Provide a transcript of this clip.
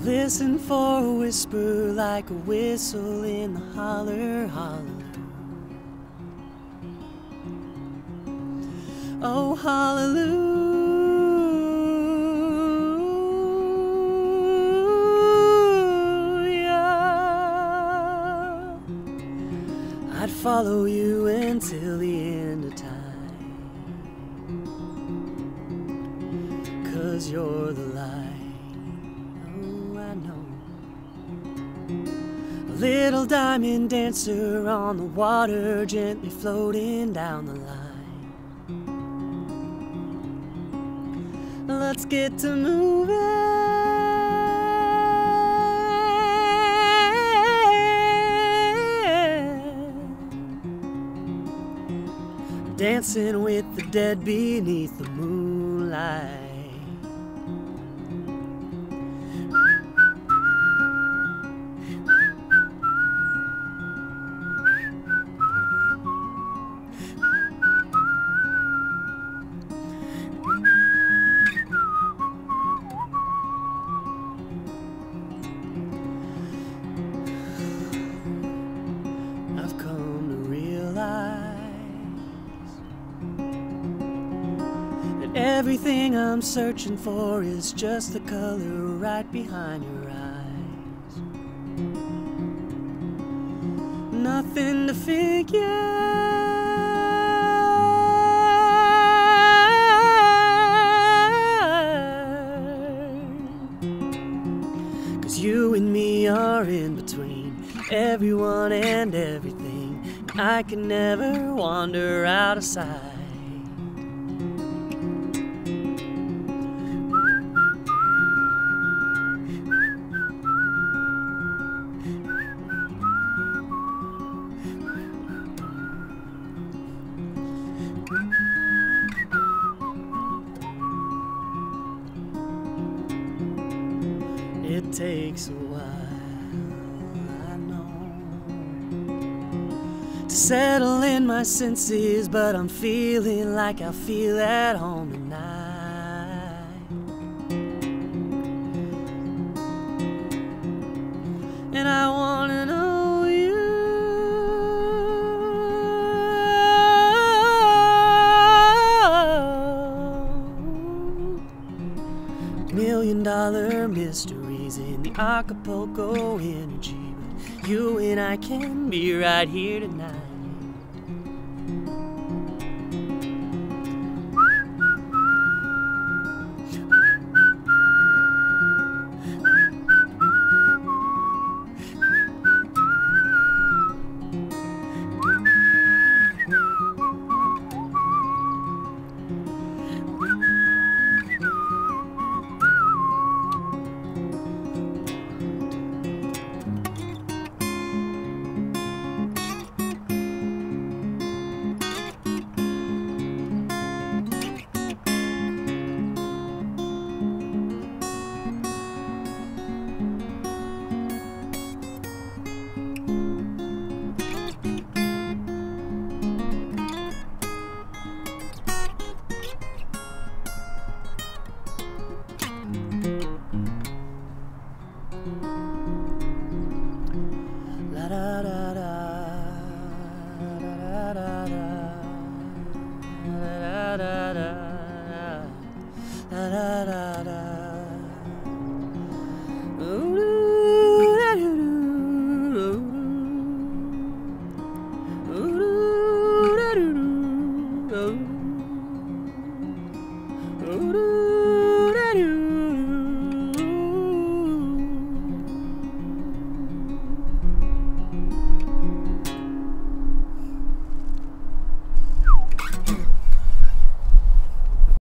Listen for a whisper like a whistle in the holler, holler. Oh, hallelujah. I'd follow you until the end of time. Cause you're the light. Little diamond dancer on the water, gently floating down the line. Let's get to moving. Dancing with the dead beneath the moonlight. Everything I'm searching for is just the color right behind your eyes. Nothing to figure. Cause you and me are in between everyone and everything. I can never wander out of sight. It takes a while, I know, to settle in my senses, but I'm feeling like I feel at home tonight. And I wanna know you. Million dollar mysteries in the Acapulco energy. But you and I can be right here tonight. Oh.